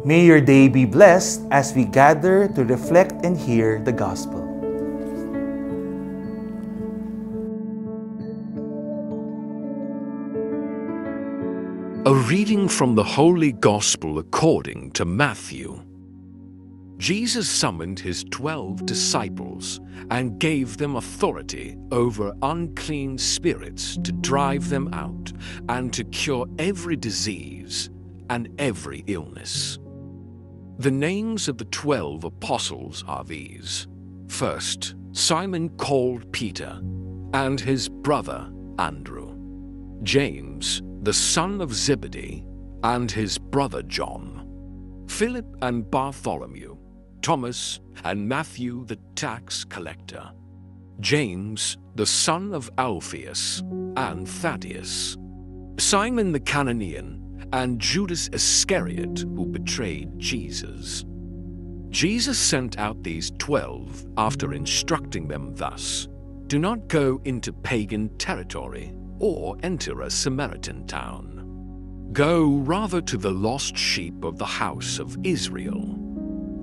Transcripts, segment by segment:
May your day be blessed as we gather to reflect and hear the gospel. A reading from the Holy Gospel according to Matthew. Jesus summoned his twelve disciples and gave them authority over unclean spirits to drive them out and to cure every disease and every illness. The names of the twelve apostles are these. First, Simon called Peter and his brother Andrew, James, the son of Zebedee, and his brother John, Philip and Bartholomew, Thomas and Matthew the tax collector, James the son of Alphaeus and Thaddeus, Simon the Cananean, and Judas Iscariot who betrayed Jesus. Jesus sent out these twelve after instructing them thus Do not go into pagan territory or enter a Samaritan town. Go rather to the lost sheep of the house of Israel.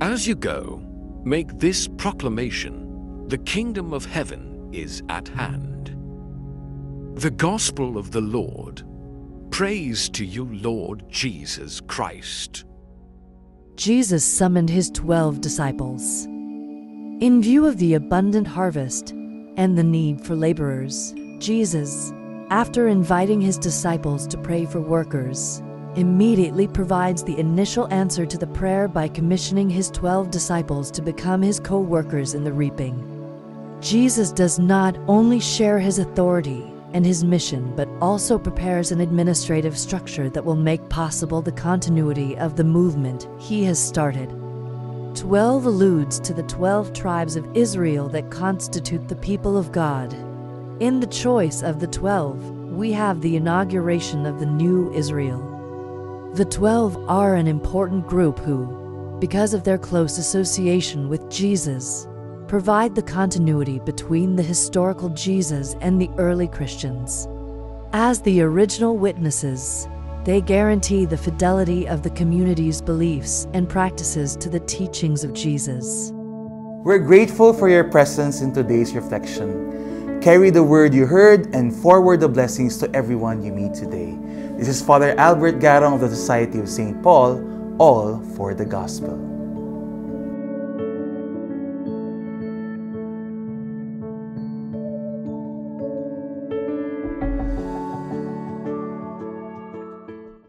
As you go, make this proclamation The kingdom of heaven is at hand. The Gospel of the Lord. Praise to you, Lord Jesus Christ. Jesus summoned his twelve disciples. In view of the abundant harvest and the need for laborers, Jesus, after inviting his disciples to pray for workers, immediately provides the initial answer to the prayer by commissioning his 12 disciples to become his co workers in the reaping. Jesus does not only share his authority and his mission, but also prepares an administrative structure that will make possible the continuity of the movement he has started. 12 alludes to the 12 tribes of Israel that constitute the people of God. In the choice of the 12, we have the inauguration of the new Israel. The Twelve are an important group who, because of their close association with Jesus, provide the continuity between the historical Jesus and the early Christians. As the original witnesses, they guarantee the fidelity of the community's beliefs and practices to the teachings of Jesus. We're grateful for your presence in today's reflection. Carry the word you heard and forward the blessings to everyone you meet today. This is Father Albert Garong of the Society of St. Paul, all for the Gospel.